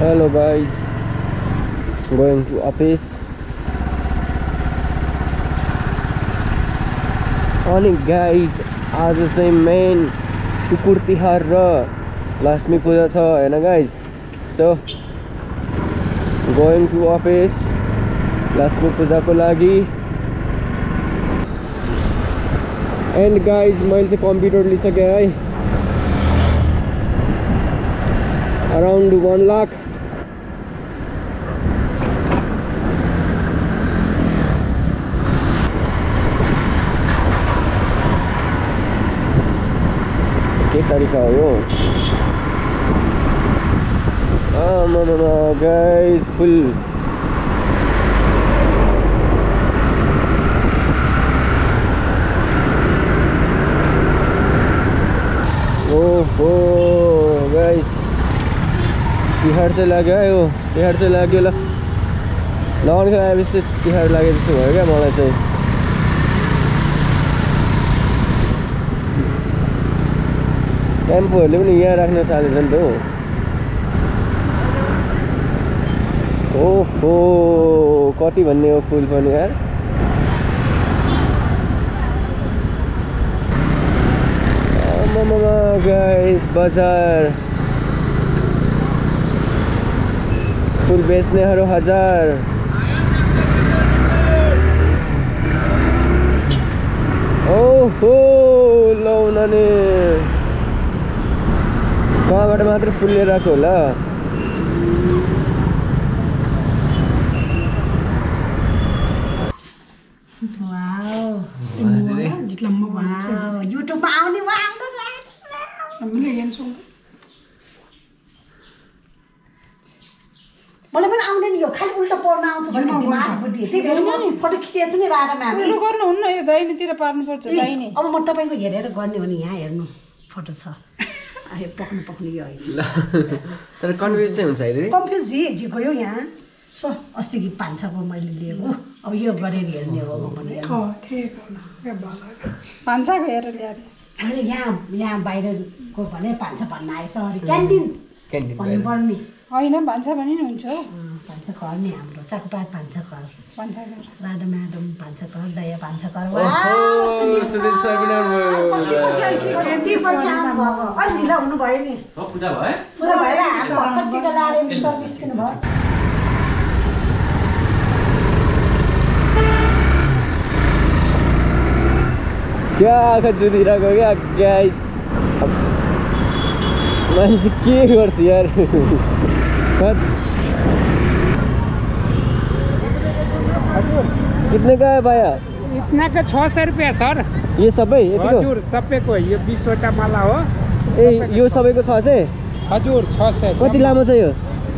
Hello guys, going to office. अनि guys आज चाहिँ मेन कुकुर तिहार र लक्ष्मी पूजा छ होइन guys so going to office Laxmi पूजाको लागि एन्ड गाइज मैले चाहिँ कम्प्युटर लिइसकेँ है अराउन्ड वान लाख के तरिका हो यो आमामा गाइज फुल ओहो गाइस तिहार चाहिँ लाग्यो है हो तिहार चाहिँ लाग्यो ल लगाउनु आएपछि तिहार लाग्यो जस्तो भयो क्या मलाई चाहिँ टेम्पोहरूले पनि यहाँ राख्न थालेछ नि त हो ओहो कति भन्ने हो फुल पनि यार गाइस बजार फुल बेच्नेहरू हज़ार ओहो लाउन नि कहाँबाट मात्र फुल लिएर आएको होला। मलाई पनि आउँदैन यो खालि उल्टा पढ्न आउँछ भन्ने जिउमा दिमाग उल्टा। बुद्धि त्यही भएर म फोटो खिचेको छु नि म्याम उयो गर्नुहुन्न यो दाहिनेतिर पार्नुपर्छ दाहिने। अब म तपाईँको हेरेर गर्ने हो नि यहाँ हेर्नु। फोटो छ। पक्नु पक्नु यो होइन तर कन्फ्युज चाहिँ हुन्छ है कम्फ्युज जी जी गयो यहाँ। सो अस्ति कि पान्छाको मैले लिएको। अब यो गरेर हेर्ने हो भला भान्साको हेरेर ल्याएर। अनि यहाँ यहाँ बाहिरको भने भान्सा भन्न आएछ। अरे क्यान्टिन। क्यान्टिन भन्नुपर्ने। होइन भान्सा पनि नि हुन्छ हौ। भान्सा घर नि हाम्रो चाकुपात भान्सा घर। भान्सा घर। भान्सा घर दया भान्सा घर। ओहो, सुनिल सर। पनि आउनुभयो। यति पछि आउनुभएको अलि ढिलो हुनुभयो नि। पूजा भयो? पूजा भएर हाम्रो भर्खर टिका लाएर सर निस्किनु भयो। क्या आँखा जुदिरहेको क्या गाइस मान्छे के गर्छ यार। कितने का है भैया? इतना का छः सौ रुपियाँ सर। ये सबै यतिको? हजुर सबैको यो बिसवटा माला हो। ए यो सबैको छ चाहिँ? हजुर छ सय कति लामो छ यो?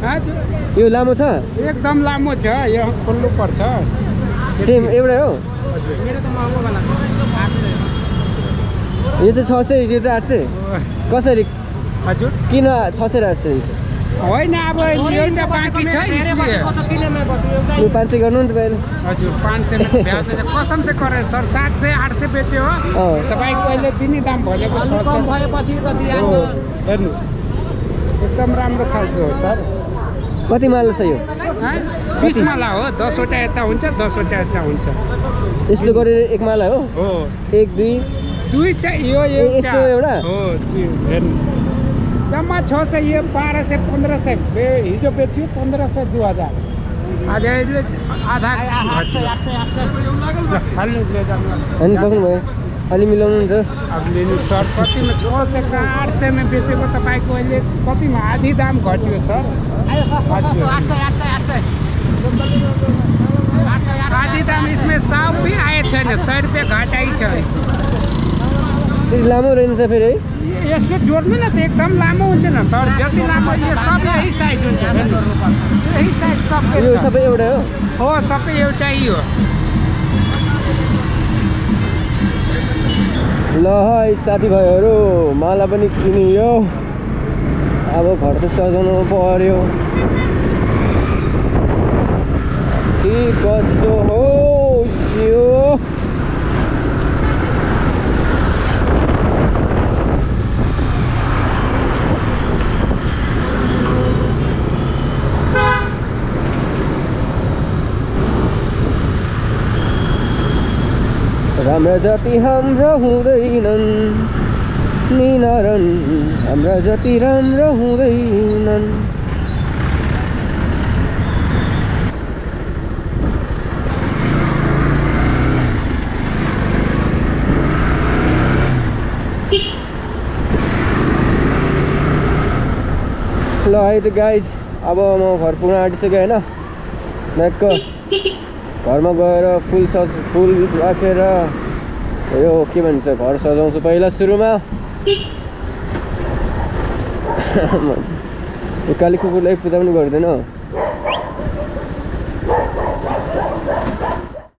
हजुर। यो लामो छ? एकदम लामो छ यो खोल्नु पर्छ। सेम एउटै हो? मेरो त महँगोवाला छ। आठ सय यो चाहिँ छ सय यो चाहिँ आठ सय कसरी हजुर? किन छ सय र आठ सय चाहिँ? होइन अब यो त बाँकी छ यो पाँच सय गर्नु नि तपाईँले हजुर पाँच सय कसम चाहिँ करे सर सात सय आठ सय बेच्यो हो। तपाईँको अहिले दिने दाम भनेको छ हो, हेर्नु। एकदम राम्रो खालको हो सर। कति माल छ यो? बिस माला हो दसवटा यता हुन्छ दसवटा यता हुन्छ। यस्तो गरेर एक माला हो? हो। एक दुई? दुईटा यो एउटा। एउटा? हो दुई हेर्नु। जम्मा छ सय यो बाह्र सय पन्ध्र सय बे- हिजो बेच्यो पन्ध्र सय दुई हजार। आज अहिले आधा घट्यो। फाल्नु ले जानु अनि सक्नुभयो अलि मिलाउनु हुन्छ अब लिनु सर। कतिमा छ सयको आठ सयमा बेचेको तपाईँको अहिले कतिमा आधी दाम घट्यो सर। आधी दाम इसमें सब भी आए छैन सय रुपियाँ घटाइ छ। इसमें। फेरि लामो रहेछ फेरि है यसको जोड्नु न त एकदम लामो हुन्छ न सर जति लामो यो सब यही साइज हुन्छ यही साइज सबै यो सबै एउटै हो हो सबै एउटै हो ल है साथीभाइहरू माला पनि किनियो अब घर त सजाउनु पर्यो के कसो हो यो हाम्रा जति हाम्रो हुँदैनन् निनारन हाम्रा जति राम्रो हुँदैनन् ल है त गाइज़ अब म घर पुग्न आँटिसकेँ होइन। म्याक्क घरमा गएर फुल सज फुल राखेर यो के भन्छ घर सजाउँछु पहिला सुरुमा। काली कुकुरलाई पूजा पनि गर्दैन।